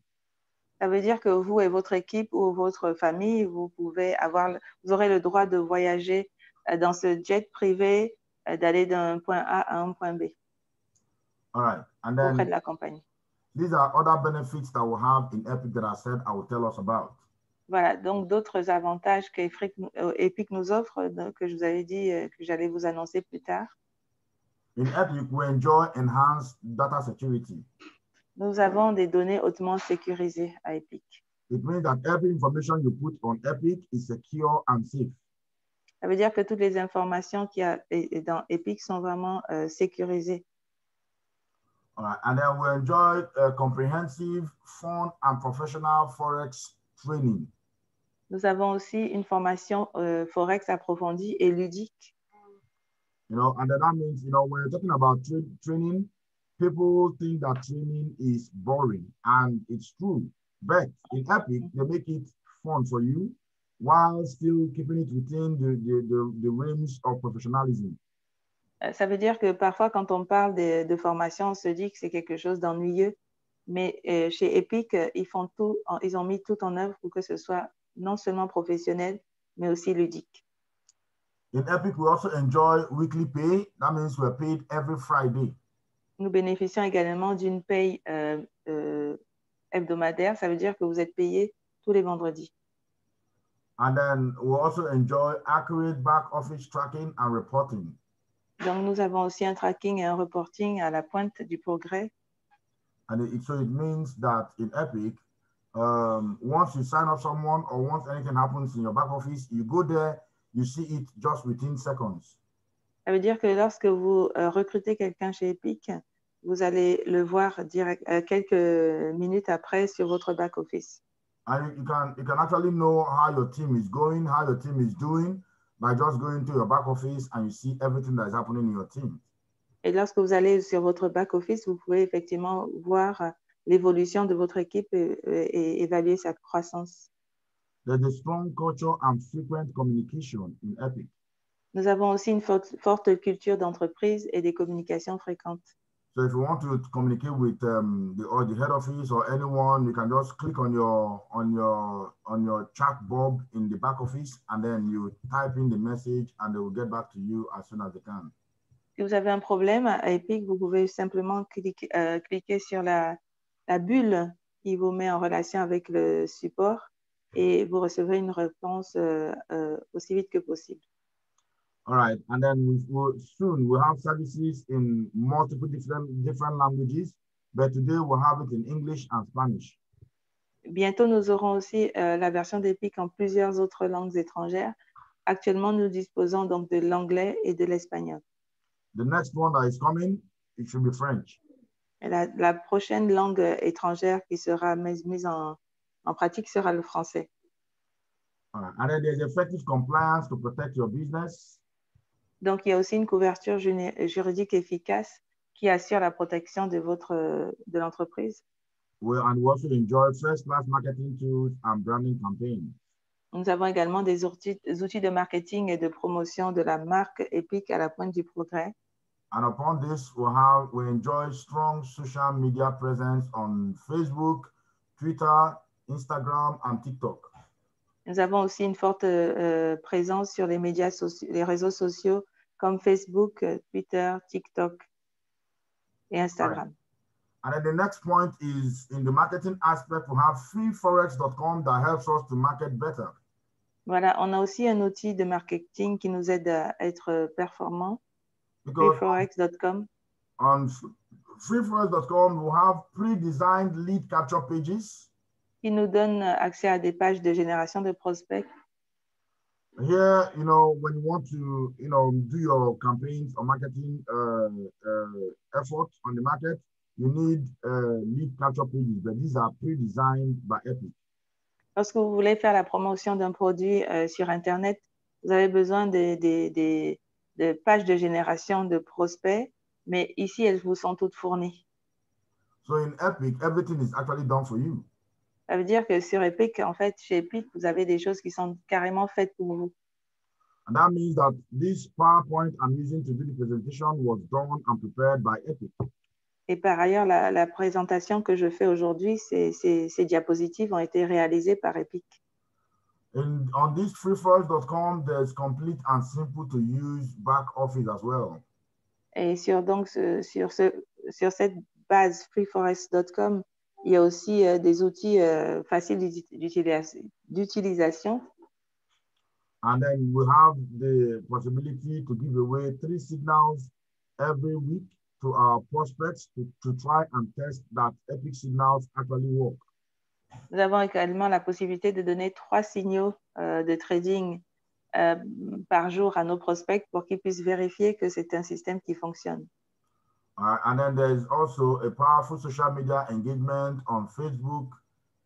Ça veut dire que vous et votre équipe ou votre famille, vous pouvez avoir, vous aurez le droit de voyager euh, dans ce jet privé, euh, d'aller d'un point A à un point B All right. And auprès de then la compagnie. These are other benefits that we have in Epic that I said I will tell us about. Voilà, donc d'autres avantages qu'Epic euh, Epic nous offre, euh, que je vous avais dit euh, que j'allais vous annoncer plus tard. In Epic, we enjoy enhanced data security. Nous avons des données hautement sécurisées à Epic. It means that every information you put on Epic is secure and safe. Ça veut dire que toutes les informations qu'il y a dans Epic sont vraiment euh, sécurisées. All right. And then we enjoy uh, comprehensive, fun, and professional Forex training. Nous avons aussi une formation euh, Forex approfondie et ludique. You know, and that means, you know, when you're talking about tra- training, people think that training is boring, and it's true. But in Epic, they make it fun for you while still keeping it within the, the, the, the realms of professionalism. Euh, Ça veut dire que parfois, quand on parle de, de formation, on se dit que c'est quelque chose d'ennuyeux. Mais euh, chez Epic, euh, ils, font tout, ils ont mis tout en œuvre pour que ce soit non seulement professionnel, mais aussi ludique. In Epic, we also enjoy weekly pay. That means we're paid every Friday. Nous bénéficions également d'une paye euh, euh, hebdomadaire. Ça veut dire que vous êtes payé tous les vendredis. And then we also enjoy accurate back office tracking and reporting. Donc, nous avons aussi un tracking et un reporting à la pointe du progrès. And it, so it means that in Epic, um, once you sign up someone or once anything happens in your back office, you go there, you see it just within seconds. Ça veut dire que lorsque vous euh, recrutez quelqu'un chez Epic, vous allez le voir direct, euh, quelques minutes après sur votre back office. And you can you can actually know how your team is going, how your team is doing by just going to your back office and you see everything that is happening in your team. Et lorsque vous allez sur votre back office, vous pouvez effectivement voir euh, l'évolution de votre équipe et, et évaluer sa croissance. There's a strong culture and frequent communication in Epic. Nous avons aussi une forte, forte culture d'entreprise et des communications fréquentes. So if you want to communicate with um, the or the head office or anyone, you can just click on your on your on your chat bob in the back office, and then you type in the message, and they will get back to you as soon as they can. Si vous avez un problème à Epic, vous pouvez simplement cliquer, euh, cliquer sur la, bulle qui vous met en relation avec le support et vous recevrez une réponse euh, euh, aussi vite que possible. All right, and then we will soon we'll have services in multiple different different languages, but today we'll have it in English and Spanish. Bientôt, nous aurons aussi euh, la version d'Epic en plusieurs autres langues étrangères. Actuellement, nous disposons donc de l'anglais et de l'espagnol. The next one that is coming, it should be French. La, la prochaine langue étrangère qui sera mise, mise en, en pratique sera le français. All right, and then there's effective compliance to protect your business. Donc, il y a aussi une couverture juridique efficace qui assure la protection de, votre, de l'entreprise. We, and we also enjoy first-class marketing tools and branding campaigns. Nous avons également des outils, des outils de marketing et de promotion de la marque Epic à la pointe du progrès. And upon this, we have we enjoy strong social media presence on Facebook, Twitter, Instagram, and TikTok. Nous avons aussi une forte euh, présence sur les médias sociaux, les réseaux sociaux comme Facebook, euh, Twitter, TikTok et Instagram. And then the next point is in the marketing aspect, we have freeforex.com that helps us to market better. Voilà, on a aussi un outil de marketing qui nous aide à être performants, freeforex.com. on freeforex.com, we have pre-designed lead capture pages. Qui nous donne accès à des pages de génération de prospects? Here, you know, when you want to, you know, do your campaigns or marketing uh, uh, efforts on the market, you need uh, lead capture pages, but these are pre-designed by Epic. Lorsque vous voulez faire la promotion d'un produit euh, sur Internet, vous avez besoin de, de- de- de pages de génération de prospects, mais ici, elles vous sont toutes fournies. So in Epic, everything is actually done for you. Ça veut dire que sur Epic, en fait, chez Epic, vous avez des choses qui sont carrément faites pour vous. And that means that this PowerPoint I'm using to do the presentation was done and prepared by Epic. Et par ailleurs, la, la présentation que je fais aujourd'hui, ces, ces- ces diapositives ont été réalisées par Epic. And on this freeforest.com, there's complete and simple to use back office as well. Et sur, donc, sur, ce, sur cette base freeforest.com, il y a aussi euh, des outils euh, faciles d'uti- d'utilis- d'utilisation. And then we have the possibility to give away three signals every week to our prospects to, to try and test that Epic signals actually work. Nous avons également la possibilité de donner trois signaux euh, de trading par jour à nos prospects pour qu'ils puissent vérifier que c'est un système qui fonctionne. Uh, and then there's also a powerful social media engagement on Facebook,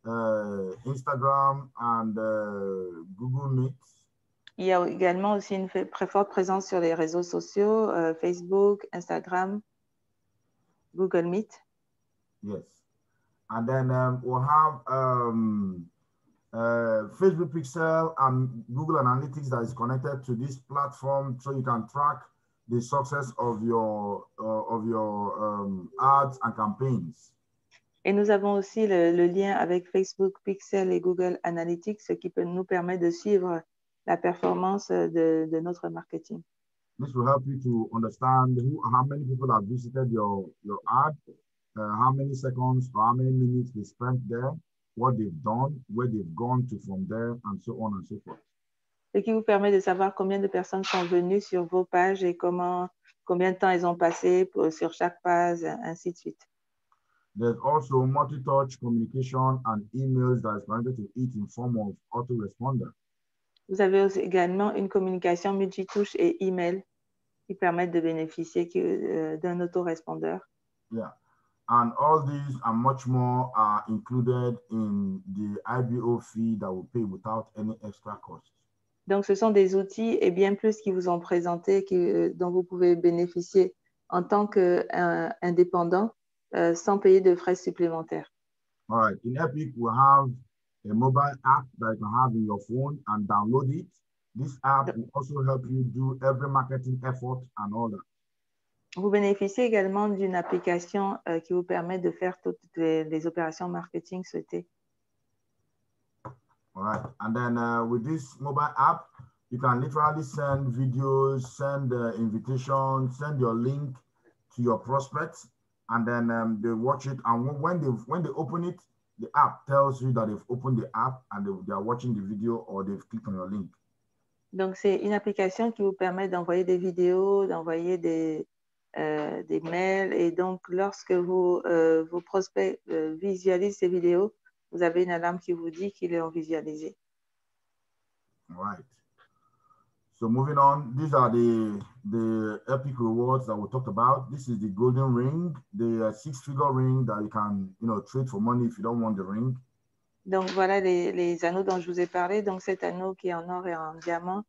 uh, Instagram, and uh, Google Meet. Il y a également aussi une très forte présence sur les réseaux sociaux, euh, Facebook, Instagram, Google Meet. Yes. And then um, we'll have um, uh, Facebook Pixel and Google Analytics that is connected to this platform, so you can track the success of your uh, of your um, ads and campaigns. Et nous avons aussi le, le lien avec Facebook Pixel et Google Analytics, ce qui peut nous permettre de suivre la performance de, de notre marketing. This will help you to understand who, how many people have visited your your ad, uh, how many seconds or how many minutes they spent there, what they've done, where they've gone to from there, and so on and so forth. Ce qui vous permet de savoir combien de personnes sont venues sur vos pages et comment, combien de temps elles ont passé pour- sur chaque page, ainsi de suite. There's also multi-touch communication and emails that is connected to it in form of autoresponder. Vous avez aussi également une communication multitouche et email qui permettent de bénéficier euh, d'un autorespondeur. Yeah. And all these and much more are included in the IBO fee that we pay without any extra cost. Donc, ce sont des outils et bien plus qui vous ont présenté, qui, euh, dont vous pouvez bénéficier en tant qu'indépendant euh, sans payer de frais supplémentaires. All right. In Epic, we have a mobile app that you can have in your phone and download it. This app will also help you do every marketing effort and all that. Vous bénéficiez également d'une application euh, qui vous permet de faire toutes les, les opérations marketing souhaitées. All right. And then uh, with this mobile app, you can literally send videos, send uh, invitations, send your link to your prospects, and then um, they watch it. And when- they when they open it, the app tells you that they've opened the app and they, they are watching the video or they've clicked on your link. Donc, c'est une application qui vous permet d'envoyer des vidéos, d'envoyer des, euh, des mails. Et donc, lorsque vous, euh, vos prospects euh, visualisent ces vidéos, vous avez une alarme qui vous dit qu'ils l'ont visualisé. All right. So moving on, these are the the epic rewards that we talked about. This is the golden ring, the uh, six-figure ring that you can you know trade for money if you don't want the ring. Donc, voilà les, les anneaux dont je vous ai parlé. Donc, cet anneau qui est en or et en diamant,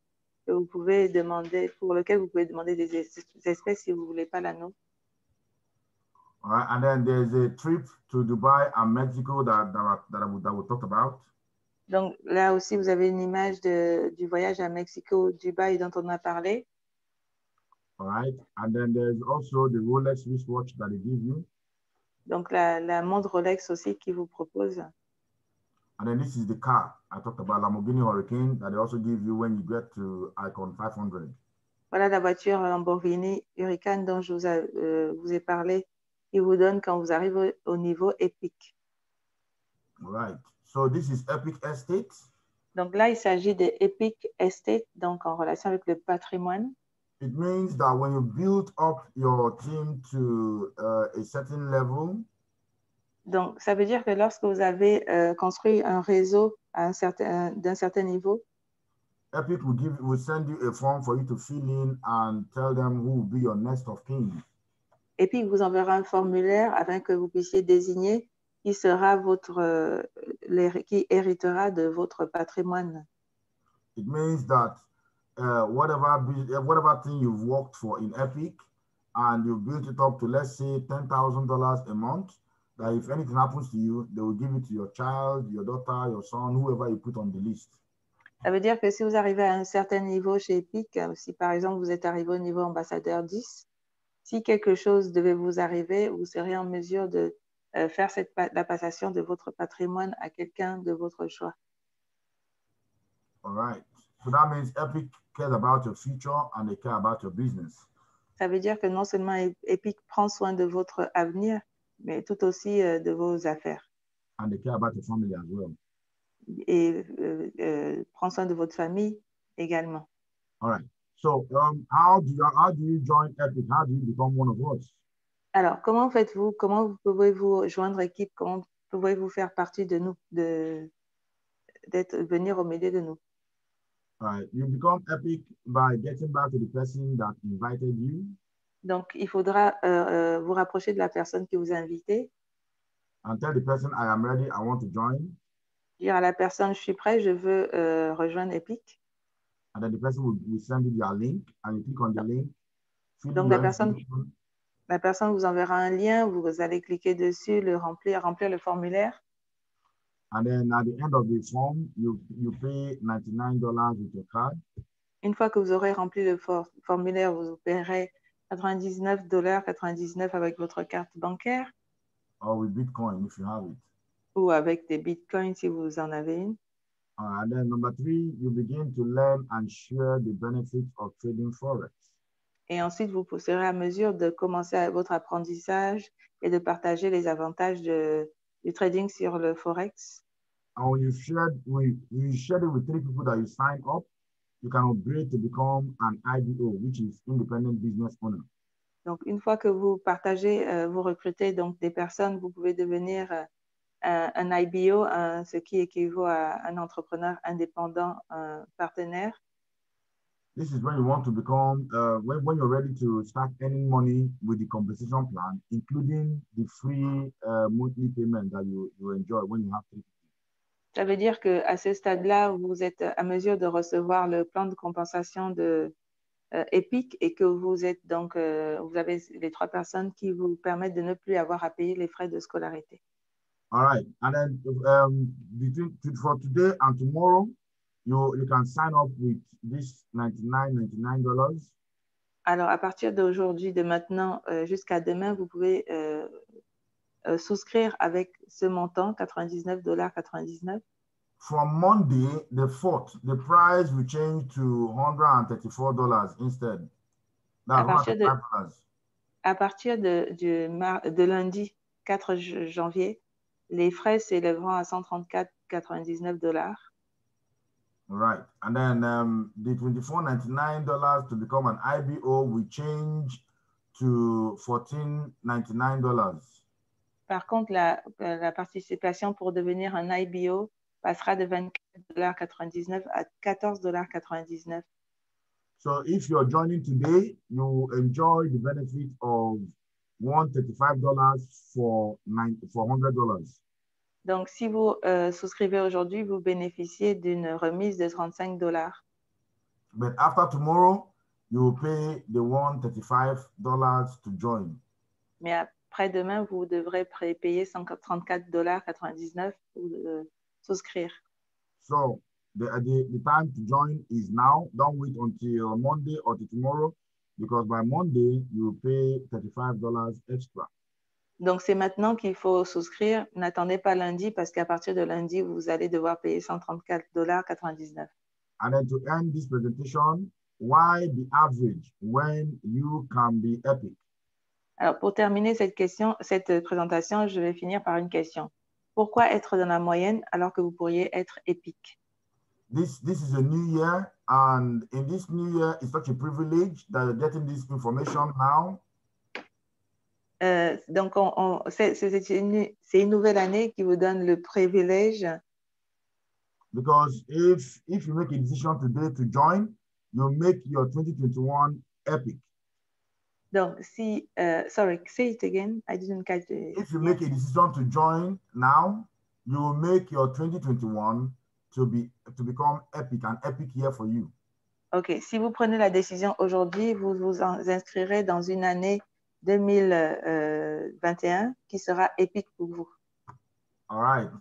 que vous pouvez demander, pour lequel vous pouvez demander des es- espèces si vous ne voulez pas l'anneau. Right, and then there's a trip to Dubai and Mexico that that, that, would- that we talked about. Donc, là aussi, vous avez une image de, du voyage à Mexico, Dubaï dont on a parlé. All right, and then there's also the Rolex wristwatch that they give you, Donc, la, la montre Rolex aussi qui vous propose. and then this is the car I talked about, Lamborghini Hurricane, that they also give you when you get to Icon 500. Voilà la voiture Lamborghini Huracan dont je vous, a- euh, vous ai parlé, qui vous donne quand vous arrivez au, au niveau épique. Right, so this is Epic Estate. Donc là, il s'agit de Epic Estate, donc en relation avec le patrimoine. It means that when you build up your team to uh, a certain level, Donc, ça veut dire que lorsque vous avez euh, construit un réseau à un certain- d'un certain niveau, Epic will give will send you a form for you to fill in and tell them who will be your next of kin. Epic vous enverra un formulaire afin que vous puissiez désigner qui sera votre, euh, qui héritera de votre patrimoine. It means that uh, whatever uh, whatever thing you've worked for in Epic and you built it up to let's say ten thousand dollars a month, that if anything happens to you, they will give it to your child, your daughter, your son, whoever you put on the list. Ça veut dire que si vous arrivez à un certain niveau chez Epic, euh, si par exemple vous êtes arrivé au niveau ambassadeur 10, si quelque chose devait vous arriver, vous serez en mesure de euh, faire cette, la passation de votre patrimoine à quelqu'un de votre choix. All right. So that means Epic cares about your future and they care about your business. Ça veut dire que non seulement E- Epic prend soin de votre avenir, mais tout aussi euh, de vos affaires and they care about your family as well. et euh, euh, prend soin de votre famille également. All right. So um, how do you how do you join Epic? How do you become one of us? Alors, comment faites-vous? Comment vous pouvez-vous joindre équipe? Comment pouvez-vous faire partie de nous, de, d'être, venir au milieu de nous? Right. You become Epic by getting back to the person that invited you Donc, il faudra euh, euh, vous rapprocher de la personne qui vous a invité, and tell the person I am ready, I want to join. dire à la personne, je suis prêt, je veux euh, rejoindre Epic. And then the person will, will send you their link and you click on the link. Donc, la personne- La personne vous enverra un lien, vous allez cliquer dessus, le remplir, remplir le formulaire. And then at the end of the form, you, you pay $99 with your card. Une fois que vous aurez rempli le for- formulaire, vous paierez 99 dollars 99 avec votre carte bancaire or with Bitcoin if you have it. ou avec des bitcoins si vous en avez une. Uh, and then number three, you begin to learn and share the benefits of trading Forex. Et ensuite, vous serez à mesure de commencer votre apprentissage et de partager les avantages de- du trading sur le Forex. And when you shared, when you shared it with three people that you sign up, you can upgrade to become an IBO, which is independent business owner. Donc, une fois que vous partagez, euh, vous recrutez donc des personnes, vous pouvez devenir euh, un, IBO, un- ce qui équivaut à un entrepreneur indépendant, un partenaire? This is when you want to become, uh, when, when you're ready to start earning money with the compensation plan, including the free uh, monthly payment that you, you enjoy when you have three. Ça veut dire qu'à ce stade-là, vous êtes à mesure de recevoir le plan de compensation de euh, Epic et que vous êtes donc, euh, vous avez les trois personnes qui vous permettent de ne plus avoir à payer les frais de scolarité. All right. And then um, between for today and tomorrow, you, you can sign up with this $99, $99. Alors, à partir d'aujourd'hui, de maintenant euh, jusqu'à demain, vous pouvez euh, euh, souscrire avec ce montant, 99 dollars 99. From Monday, the 4th, the price will change to $134 instead. À partir de- $135. À partir de, du mar- de lundi 4 j- janvier, les frais s'élèveront à 134,99 dollars. Right. And then um, the $24.99 to become an IBO will change to $14.99. Par contre, la, euh, la participation pour devenir un IBO passera de 24,99 à 14,99 So if you're joining today, you enjoy the benefit of $135 for nine for $100. Donc, si vous euh, souscrivez aujourd'hui, vous bénéficiez d'une remise de 35 dollars. But after tomorrow, you will pay the $135 to join. Mais après-demain, vous devrez payer 134 dollars 99 pour euh, souscrire. So the, the, the time to join is now. Don't wait until Monday or tomorrow, because by Monday, you pay $35 extra. Donc, c'est maintenant qu'il faut souscrire. N'attendez pas lundi parce qu'à partir de lundi, vous allez devoir payer 134 dollars 99. And then to end this presentation, why the average when you can be epic? Alors, pour terminer cette question, cette présentation, je vais finir par une question. Pourquoi être dans la moyenne alors que vous pourriez être épique? This this is a new year, and in this new year, it's such a privilege that you're getting this information now. Euh, donc, on- on- c'est c'est une, c'est une nouvelle année qui vous donne le privilège Because if if you make a decision today to join, you make your 2021 epic. Donc, si, uh, sorry, say it again. I didn't catch it. If you make a decision to join now, you will make your 2021 to be to become epic, an epic year for you. OK. Si vous prenez la décision aujourd'hui, vous vous inscrirez dans une année 2021 qui sera épique pour vous. All right.